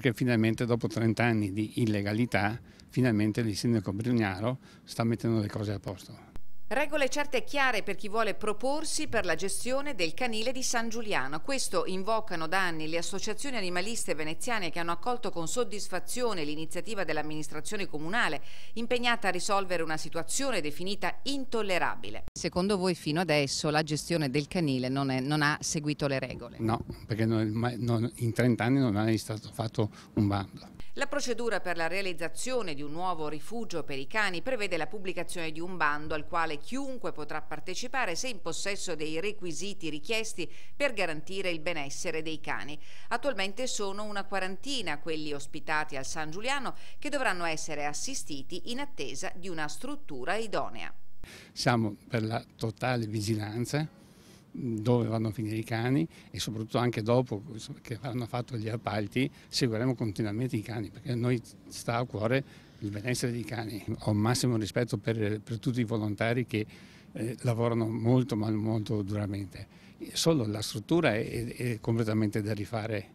Perché finalmente dopo 30 anni di illegalità, finalmente il sindaco Brignaro sta mettendo le cose a posto. Regole certe e chiare per chi vuole proporsi per la gestione del canile di San Giuliano. Questo invocano da anni le associazioni animaliste veneziane che hanno accolto con soddisfazione l'iniziativa dell'amministrazione comunale impegnata a risolvere una situazione definita intollerabile. Secondo voi fino adesso la gestione del canile non, è, non ha seguito le regole? No, perché non, non, in 30 anni non è stato fatto un bando. La procedura per la realizzazione di un nuovo rifugio per i cani prevede la pubblicazione di un bando al quale chiunque potrà partecipare se in possesso dei requisiti richiesti per garantire il benessere dei cani. Attualmente sono una quarantina quelli ospitati al San Giuliano che dovranno essere assistiti in attesa di una struttura idonea. Siamo per la totale vigilanza dove vanno a finire i cani e soprattutto anche dopo che hanno fatto gli appalti seguiremo continuamente i cani perché a noi sta a cuore il benessere dei cani. Ho massimo rispetto per, per tutti i volontari che eh, lavorano molto ma molto duramente. Solo la struttura è, è, completamente da rifare